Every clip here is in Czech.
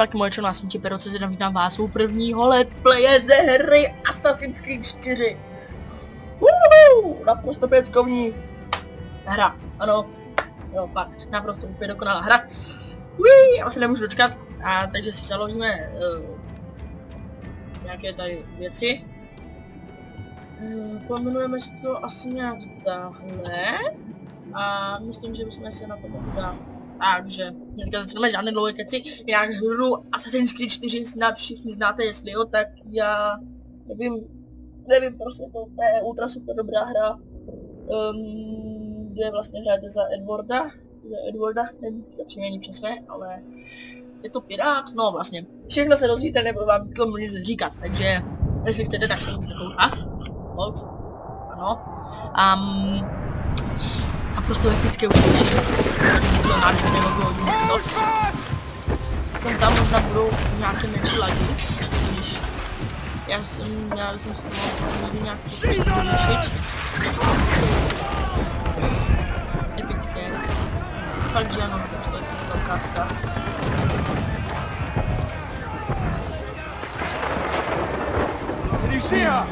Velký moje člena, jsem Tipero, co se vítám vás u prvního let's playe ze hry Assassin's Creed 4. Uhu, naprosto pěckovní hra, ano, jo, fakt, naprosto úplně dokonalá hra. Ui, já se nemůžu dočkat, a takže si zalovíme uh, nějaké tady věci. Uh, pojmenujeme si to asi nějak tahle. A myslím, že bychom se na to mohli dát. Takže, dneska začneme žádné dlouhé keci, jinak hru Assassin's Creed 4 snad všichni znáte, jestli jo, tak já nevím, nevím, prostě to je ultra super dobrá hra, um, kde vlastně hrajete za Edwarda, za Edwarda, nevím, jak příjmení přesně, ale je to pirát, no vlastně, všechno se dozvíte, nebo vám k tomu nic říkat, takže jestli chcete, tak se musíte koukat, hold, ano, um, a prostě epické army में लोगों को सब संता मुन्ना ब्रो यहाँ के मैच लगे finish. Ja jsem já jsem s tím měl nějak řešit epické takže ano to je epická Can you see her?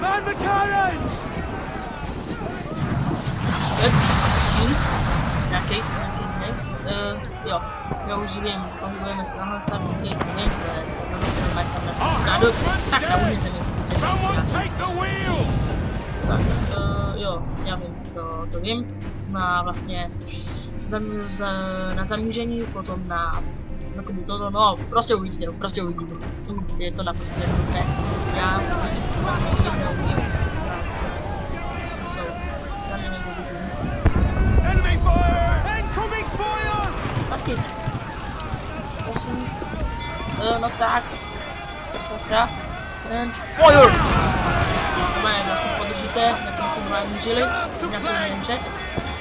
Man the cannons! Nějaký, nějaký jiný. Uh, jo, já už vím, pohybujeme se nahoře tam nějaký je tam na zádu. Sakra, uh, jo, já vím, to, to vím. Na vlastně na zamíření, potom na jakoby toto, no, prostě uvidíte, prostě uvidíte. Uvidíte, je to naprosto jednoduché. Já prostě neumím. Jsou, já nevím, Enemy fire! Incoming fire! Patit. Prosím. Uh, no tak. Sakra. And fire! Ne, vlastně podržíte, tom jsme dva mířili, nějaký němček.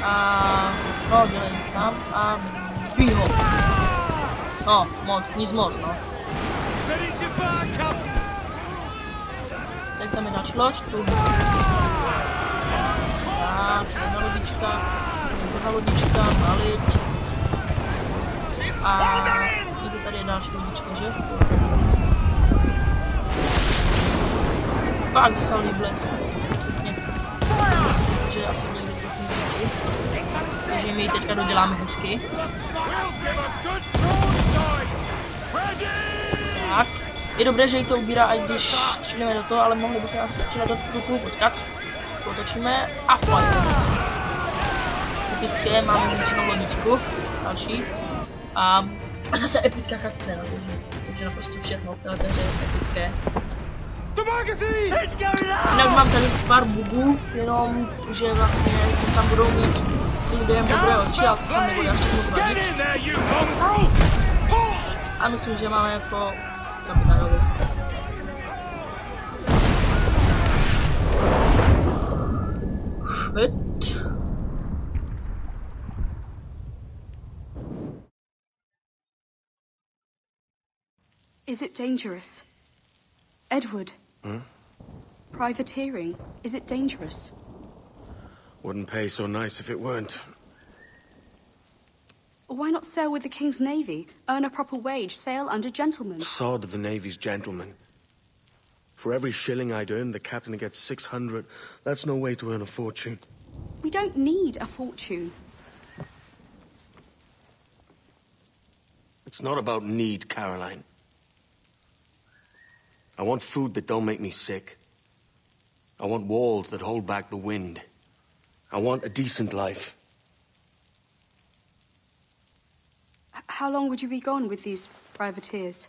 A no, dělej tam a bí ho. No, moc, nic moc, no. Tak tam je další loď, tu. Tak, jedna lodička, druhá lodička, malit. A někde tady je další lodička, že? Fakt dosáhlý blesk. Pěkně. Myslím, že asi někdy trochu. Takže my teďka doděláme! Ready! Tak. Je dobré, že jí to ubírá, i když střílíme do toho, ale mohli bychom asi střílet do ruku. Počkat. Otočíme a fire. Typické, máme zničenou lodičku. Další. A zase epická cutscéna, takže, takže naprosto všechno v této hře je epické. Jinak mám tady pár bugů, jenom že vlastně se tam budou mít lidé modré oči, ale to se tam nebude až! A myslím, že máme po kapitánovi. Shit. Is it dangerous? Edward? Hmm? Privateering, is it dangerous? Wouldn't pay so nice if it weren't. Why not sail with the King's Navy, earn a proper wage, sail under gentlemen? Sod the Navy's gentlemen. For every shilling I'd earn, the captain gets 600. That's no way to earn a fortune. We don't need a fortune. It's not about need, Caroline. I want food that don't make me sick. I want walls that hold back the wind. I want a decent life. H- how long would you be gone with these privateers?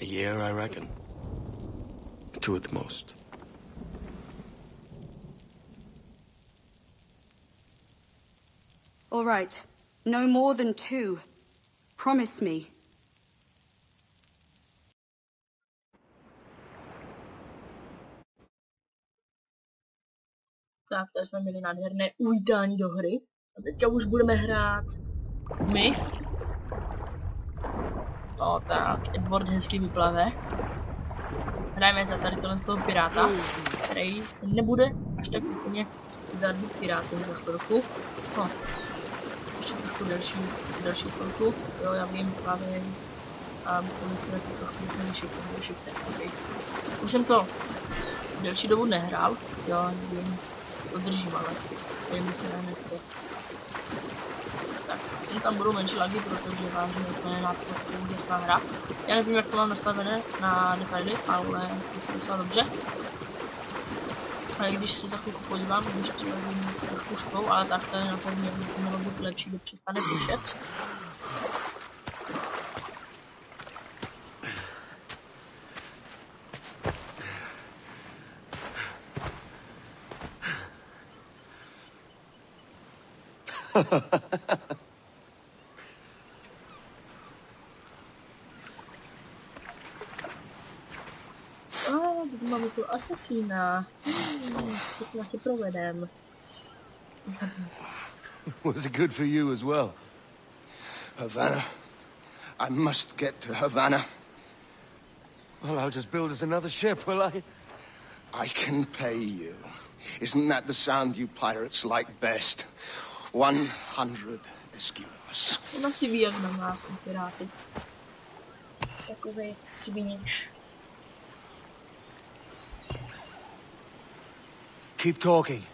A year, I reckon. Two at the most. All right, no more than two. Promise me. Tady jsme měli nádherné uvítání do hry. A teďka už budeme hrát my. No tak, Edward hezky vyplave. Hrajeme za tady tohle z toho piráta, který se nebude až tak úplně zabít pirátem za chvilku. No, ještě trošku delší, delší chvilku. Jo, já vím, právě a to musíme to trošku okay. Už jsem to delší dobu nehrál, jo, nevím, to držím, ale tady se ne nechce. Tak, sem tam budou menší lagy, protože vážně to je na to úžasná hra. Já nevím, jak to mám nastavené na detaily, ale myslím docela dobře. A i když se za chvilku podívám, když třeba vím trošku škou, ale tak to je na to mělo být lepší, kdo přestane pršet. A, tady máme tu asasína. Hmm, co si na tě provedem? Was it good for you as well? Havana. I must get to Havana. Well, I'll just build us another ship, will I? I can pay you. Isn't that the sound you pirates like best? One hundred escudos. Ona si ví, jak na nás na piráty. Takovej svinič. Keep talking.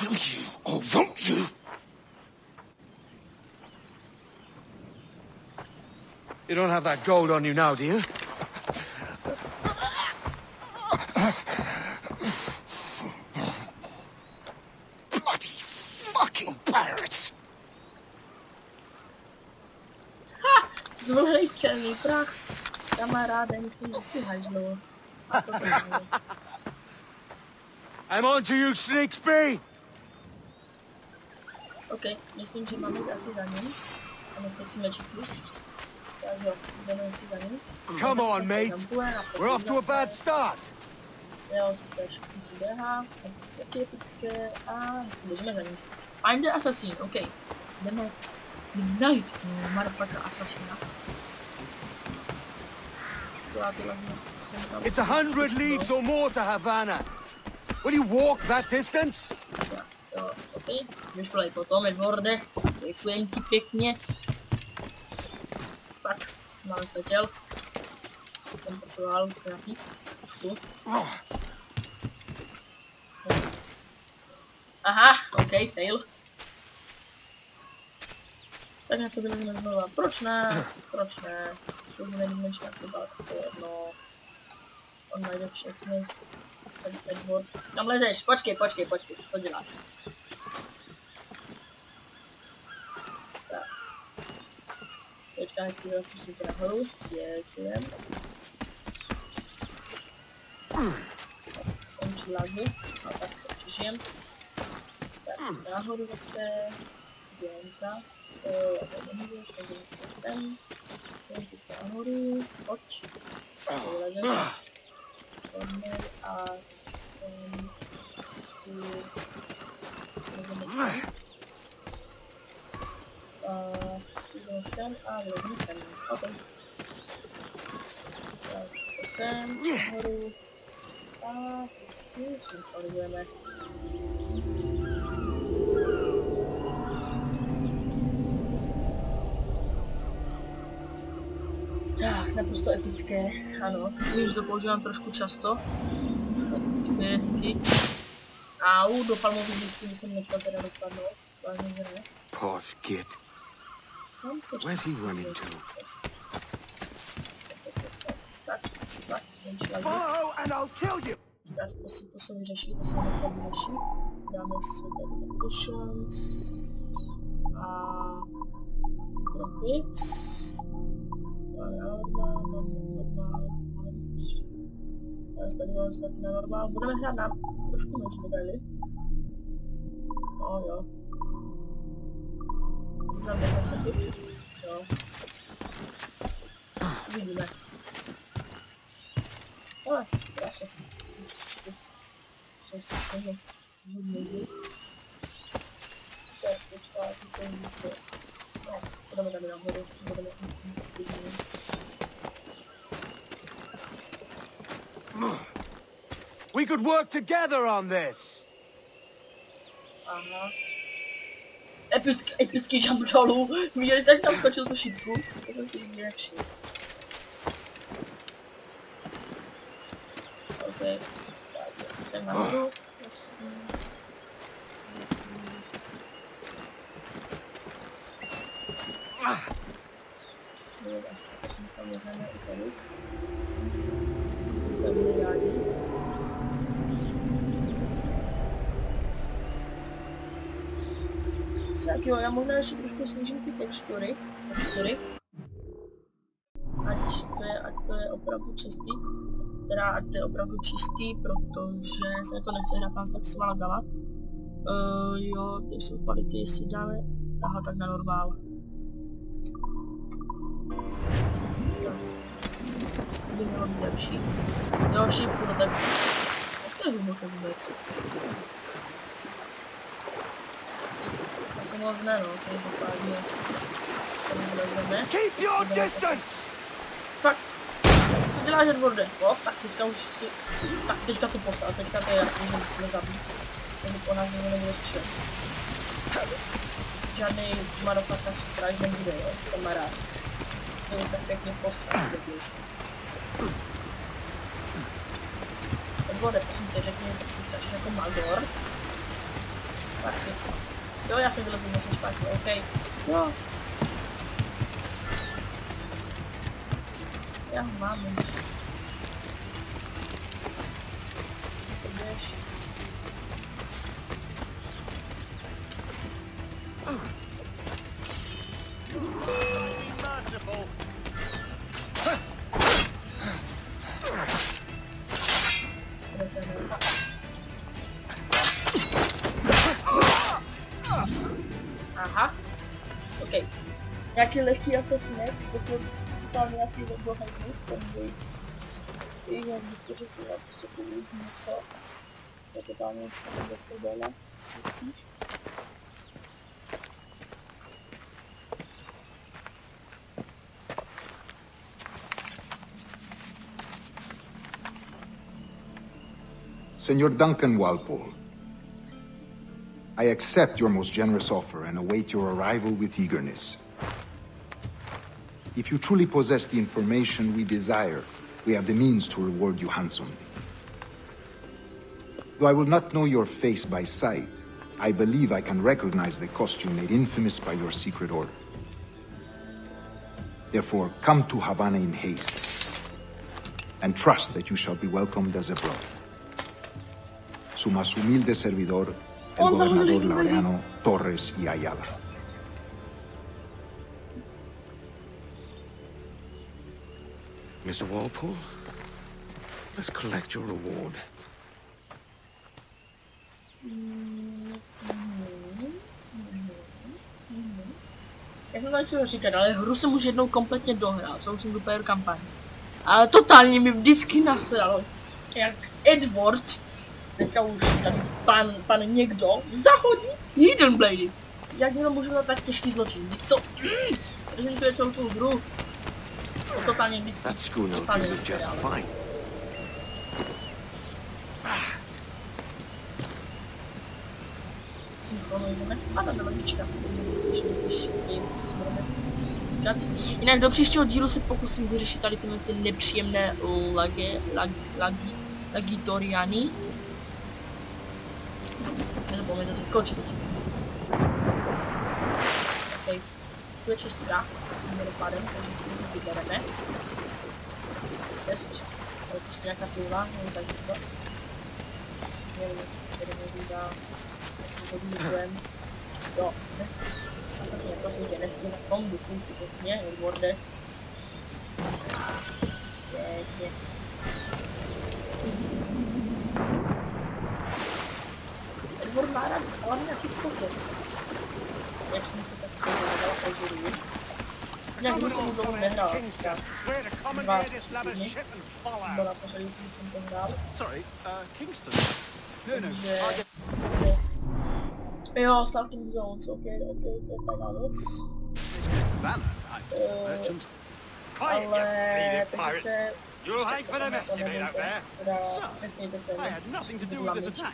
Will you or won't you? You don't have that gold on you now, do you? Kamaráde, myslím, že si hajzlo. A to právě. I'm on to you, Snakesby! OK, myslím, že máme asi za ním. A my se chceme čekli. Jdeme asi za ním. Come on, mate. We're off to a bad start. Jo, super, všechno si běhá. Taky epické. A běžíme za ním. I'm the assassin, OK. Jdeme Ignite, motherfucker assassina. It's a hundred leagues or more to Havana. Will you walk that distance? Jo, jo, OK. Vyšplej potom, Edwarde. Děkujem ti pěkně. Tak, jsem máme sletěl. Jsem potřeboval nějaký. Aha, OK, fail. Tak na to budeme znova. Proč ne? Proč ne? To bude nejmenší na chyba, to je jedno. On najde všechny. Tady Edward. Kam lezeš? Počkej, počkej, počkej, co to děláš? Tak. Teďka hezky zapustit nahoru. Děkujem. Končí lagy. A tak to přižijem. Tak nahoru zase. To nemůžeš, takže zase sem. Sem ty nahoru. Pojď. Vylezeš. Pojďme a sem si vylezeme sem. A vylezeme sem a vylezeme sem. Ok. Tak, to sem, nahoru. A prostě sem naprosto epické, ano. Už to používám trošku často. Zpětky. Au, do palmových listů jsem nechtěl teda dopadnout. Vážně, že ne. Posh se Where's he running to? Follow and I'll kill you! Tak, to se, to se vyřeší, to se nechal vyřeší. Dáme si tady conditions. A... Graphics. Teraz tak było tak na normalną budowę chyba na troszkę mieć modeli. O jo. Znamy jak to dzieci. To... Widzimy. O, proszę. Coś takiego. Żudny duch. Cztery, cztery, cztery, cztery. No, podoba mi na górę. could work together on this. Aha. Epicki jump czolu. Tam skoczył do? To jest jej lepszy. Okay. Ah. Ah. Tak, Tak jo, já možná ještě trošku snížím ty textury, textury. Ať to je, ať to je opravdu čistý. Teda ať to je opravdu čistý, protože se mi to nechce tam tak svala gala. Uh, jo, ty jsou kvality, si dáme, aha, tak na normál. By mělo být lepší. Jo, šípku, no tak... Jak to je hluboké vůbec? Asi moc ne, no, každopádně tady vlezeme. Keep your distance! Tak, co děláš, Edwarde? Jo, tak teďka už si, tak teďka to poslal, teďka to je jasný, že musíme zabít. Takže po nás nikdo nebude střílet. Žádný Marofaka surprise nebude, jo, kamarád. To je tak pěkně poslal. Edwarde, prosím tě, řekni, tak ty skáčeš jako Magor. Tak teď. Yo voy a hacer que los niños impacto, ok. No. Ya vamos. Aham. Ok. É aquilo aqui, assassinato, porque eu também assim vou morrer muito também. E eu não pude pegar a pessoa comigo, só. Só que eu tava muito com a de trabalhar. Senhor Duncan Walpole. I accept your most generous offer and await your arrival with eagerness. If you truly possess the information we desire, we have the means to reward you handsomely. Though I will not know your face by sight, I believe I can recognize the costume made infamous by your secret order. Therefore, come to Havana in haste, and trust that you shall be welcomed as a brother. Su más humilde servidor, el gobernador Laureano Torres y Ayala. Mr. Walpole, let's collect your reward. Já jsem to chtěl říkat, ale hru jsem už jednou kompletně dohrál, celou single player kampaň. Ale totálně mi vždycky nasralo, jak Edward, teďka už tady pan, pan někdo, zahodí Hidden Blade. Jak jenom můžu dělat tak těžký zločin? Vždyť to, mm, prezentuje celou tu hru. To totálně vždycky, That schooner will do just fine. synchronizujeme a ta říkat. Jinak do příštího dílu se pokusím vyřešit tady tyhle ty nepříjemné lage, lag, lagi, lagitoriany. Nel momento si scorci dice. Ok, due cestura, me lo pare, così si dividerebbe. Chest, poi cestura cattiva, non da tutto. Vediamo vedere da questo po' di UM. No, assassino, cosa mi chiede? Stiamo con due punti, perché niente, il border. Yeah, yeah. Parang oriensis ko eh. Next na kita pinagawa ko yun. Pinagawa Sorry, uh, Kingston. No, no. They are stuck in zones, okay, okay, okay, fine, others. Uh, ale takže... You'll hide for the mess you made out there. Sir, I had nothing to do with this attack.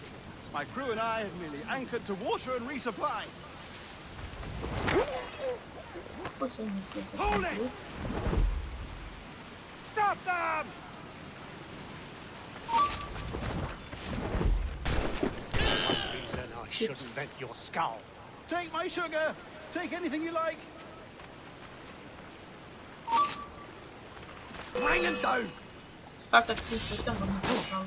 My crew and I have merely anchored to water and resupply. Pojď sem, hezky se Hold it! Stop them! Reason I shouldn't vent your skull. Take my sugar. Take anything you like. Bring him down. Tak, tak si teďka hodně poslal.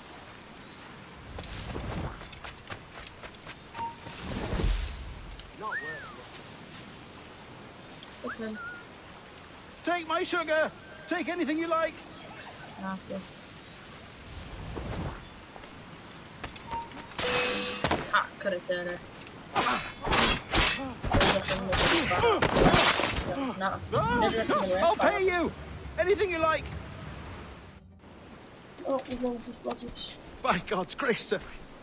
Take my sugar! Take anything you like! After. Ah, could have done it. I'll pay you! Anything you like! Oh. By God's grace, sir,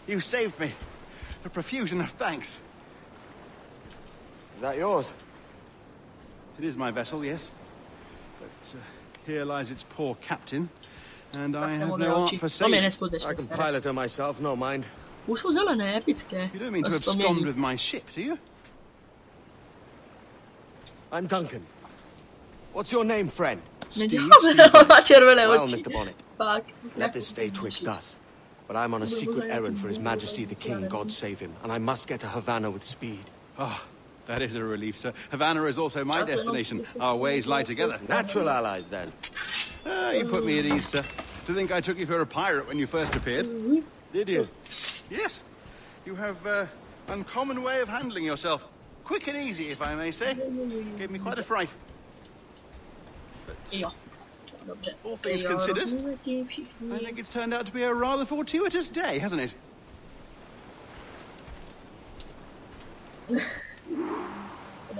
you saved me. A profusion of thanks. Is that yours? It is my vessel, yes. But uh, here lies its poor captain, and I have no art for To mě saving. neskutečně I can pilot her myself, no mind. Už jsou zelené, epické. You don't mean to abscond with my ship, do you? I'm Duncan. What's your name, friend? Neděláme, má Well. Mr. Bonnet, let this stay twixt us. But I'm on a secret errand for His Majesty the King, God save him, and I must get to Havana with speed. Oh, that is a relief, sir. Havana is also my I don't know. destination. Our ways lie together. Natural allies, then. Ah, you put me at ease, sir. To think I took you for a pirate when you first appeared. Did you? Yes, you have uh, uncommon way of handling yourself. Quick and easy, if I may say. Gave me quite a fright. Jo. Dobře. All things considered, I think it's turned out to be a rather fortuitous day, hasn't it?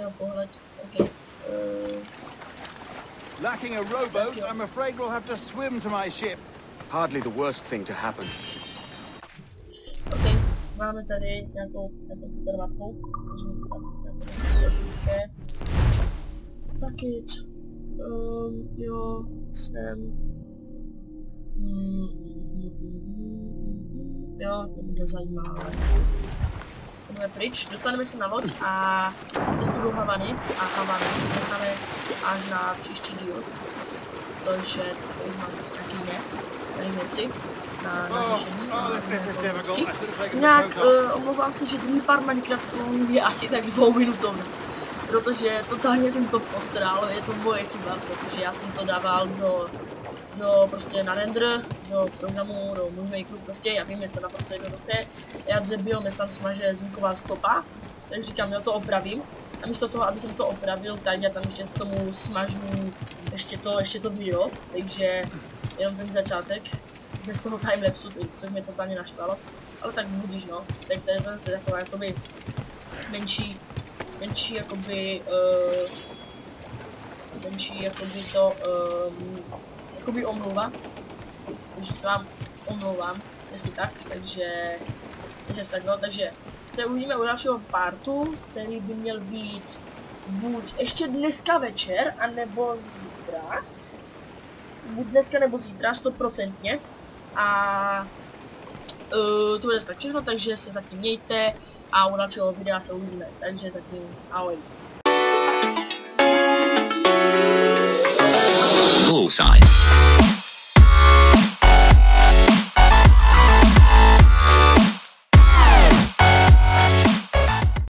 Podal pohled. OK. Uh, Lacking a rowboat, I'm afraid we'll have to swim to my ship. Hardly the worst thing to happen. OK. Máme tady nějakou, nějakou super mapu. Nějaké technické. Bucket. Um, jo, jsem. Mm, Jo, to bude zajímavé. Jdeme pryč, dostaneme se na loď a cestu do Havany a Havanu si necháme až na příští díl. Takže už mám asi taky jiné tady věci na, na řešení. oh, na- this is na difficult. možnosti. I should have taken the Jinak coat off. uh, omlouvám se, že druhý pár Minecraftů je asi tak dvouminutový. Protože totálně jsem to postral, je to moje chyba, protože já jsem to dával do, do prostě na render, do programu, do Moonmakeru, prostě já vím, je to naprosto jednoduché. Já debil, mě tam smaže zvuková stopa, tak říkám, já to opravím. A místo toho, aby jsem to opravil, tak já tam ještě k tomu smažu ještě to, ještě to video, takže jenom ten začátek, bez toho timelapsu, což mě totálně naštvalo. Ale tak budíš no, tak to je, to, taková jakoby menší, menší jakoby, uh, menší jakoby to, um, jakoby omluva. Takže se vám omlouvám, jestli tak, takže, takže tak no, takže se uvidíme u dalšího partu, který by měl být buď ještě dneska večer, anebo zítra. Buď dneska nebo zítra, stoprocentně. A uh, to bude tak všechno, takže se zatím mějte a u dalšího videa se uvidíme. Takže zatím ahoj. Bullseye.